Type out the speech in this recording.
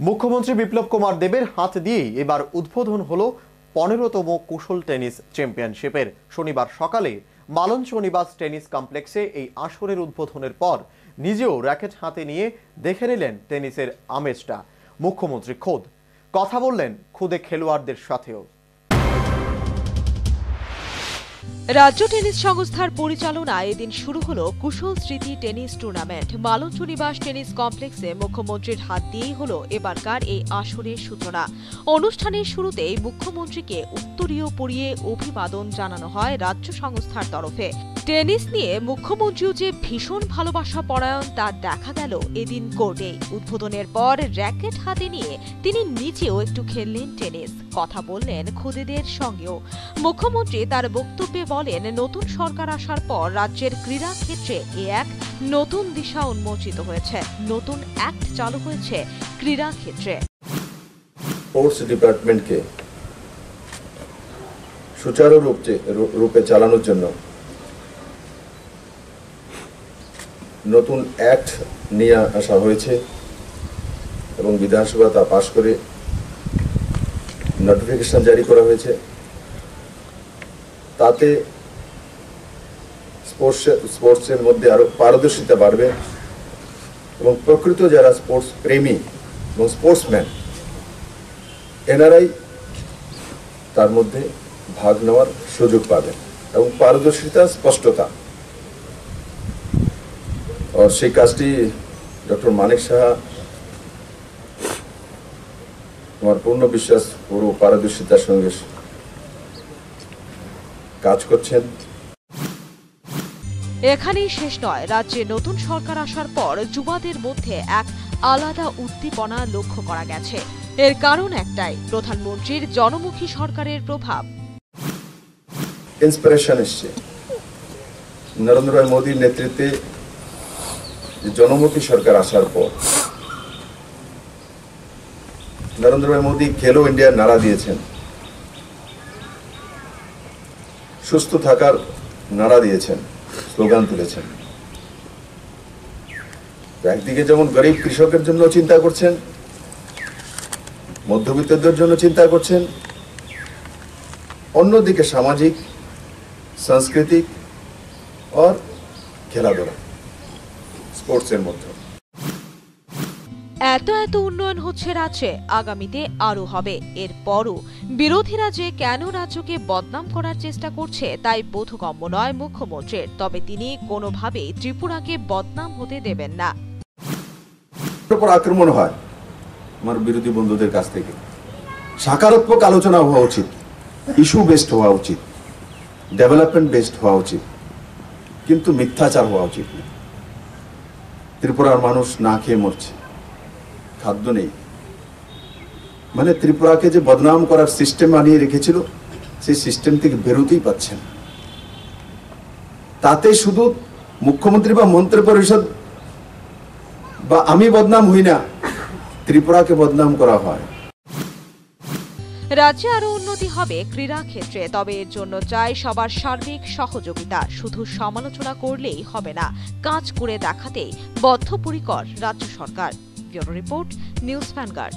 মুখ্যমন্ত্রী বিপ্লব কুমার দেবের হাত দিয়েই এবার উদ্বোধন হল পনেরোতম কুশল টেনিস চ্যাম্পিয়নশিপের। শনিবার সকালে মালঞ্চ নিবাস টেনিস কমপ্লেক্সে এই আসরের উদ্বোধনের পর নিজেও র্যাকেট হাতে নিয়ে দেখে নিলেন টেনিসের আমেজটা। মুখ্যমন্ত্রী খোদ। কথা বললেন খুদে খেলোয়াড়দের সাথেও। রাজ্য টেনিস সংস্থার পরিচালনায় এদিন শুরু হল কুশল স্মৃতি টেনিস টুর্নামেন্ট। মালঞ্চ নিবাস টেনিস কমপ্লেক্সে মুখ্যমন্ত্রীর হাত দিয়েই হল এবারকার এই আসরের সূচনা। অনুষ্ঠানের শুরুতেই মুখ্যমন্ত্রীকে উত্তরীয় পরিয়ে অভিবাদন জানানো হয় রাজ্য সংস্থার তরফে। টেনিস নিয়ে মুখ্যমন্ত্রীও যে ভীষণ ভালোবাসা পরায়ণ তা দেখা গেল এদিন কোর্টে। উদ্বোধনের পর র্যাকেট হাতে নিয়ে তিনি নিজেও একটু খেললেন টেনিস। কথা বললেন খুদেদের সঙ্গেও। মুখ্যমন্ত্রী তার বক্তব্যে বলেন, নতুন সরকার আসার পর রাজ্যের ক্রীড়া ক্ষেত্রে এ এক নতুন দিশা উন্মোচিত হয়েছে। নতুন অ্যাক্ট চালু হয়েছে ক্রীড়া ক্ষেত্রে। সুচারু রূপে চালানোর জন্য নতুন অ্যাক্ট নিয়ে আসা হয়েছে এবং বিধানসভা তা পাশ করে নোটিফিকেশন জারি করা হয়েছে। তাতে স্পোর্টস স্পোর্টসের মধ্যে আরও পারদর্শিতা বাড়বে এবং প্রকৃত যারা স্পোর্টস প্রেমী এবং স্পোর্টসম্যান এনারাই তার মধ্যে ভাগ নেওয়ার সুযোগ পাবেন এবং পারদর্শিতা, স্পষ্টতা সেই কাজটি ডক্টর মানিক সাহা আমার পূর্ণ বিশ্বাস পুরো পারদর্শিতার সঙ্গে কাজ করছেন। এখানেই শেষ নয় রাজ্যে নতুন সরকার আসার পর যুবাদের মধ্যে এক আলাদা উদ্দীপনা লক্ষ্য করা গেছে। এর কারণ একটাই প্রধানমন্ত্রীর জনমুখী সরকারের প্রভাব। ইন্সপিরেশন এসছে। নরেন্দ্র মোদীর নেতৃত্বে জনমুখী সরকার আসার পর নরেন্দ্র ভাই মোদী খেলো ইন্ডিয়ার নাড়া দিয়েছেন। সুস্থ থাকার নাড়া দিয়েছেন, স্লোগান তুলেছেন। একদিকে যেমন গরিব কৃষকের জন্য চিন্তা করছেন, মধ্যবিত্তদের জন্য চিন্তা করছেন, অন্যদিকে সামাজিক, সাংস্কৃতিক, আর খেলাধুলা। স্পোর্টসের মধ্যে। এত এত উন্নয়ন হচ্ছে রাজ্যে আগামীতে আরও হবে। এরপরও বিরোধীরা যে কেন রাজ্যকে বদনাম করার চেষ্টা করছে তাই বোধগম্য নয় মুখ্যমন্ত্রীর। তবে তিনি কোনোভাবেই ত্রিপুরাকে বদনাম হতে দেবেন না। আক্রমণ হয় আমার বিরোধী বন্ধুদের কাছ থেকে। সাকারাত্মক আলোচনা হওয়া উচিত ইস্যু বেসড হওয়া উচিত ডেভেলপমেন্ট বেসড হওয়া উচিত কিন্তু মিথ্যাচার হওয়া উচিত না। ত্রিপুরার মানুষ না খেয়ে মরছে। খাদ্য নেই। মানে ত্রিপুরাকে যে বদনাম করার সিস্টেম আনিয়ে রেখেছিল, সেই সিস্টেম থেকে বেরোতেই পাচ্ছেন তাতে শুধু মুখ্যমন্ত্রী বা মন্ত্রী পরিষদ বা আমি বদনাম হই না, ত্রিপুরাকে বদনাম করা হয়। রাজ্যে আরও উন্নতি হবে ক্রীড়া ক্ষেত্রে, তবে এর জন্য চাই সবার সার্বিক সহযোগিতা। শুধু সমালোচনা করলেই হবে না, কাজ করে দেখাতেই বদ্ধপরিকর রাজ্য সরকার। Bureau report, news Vanguard.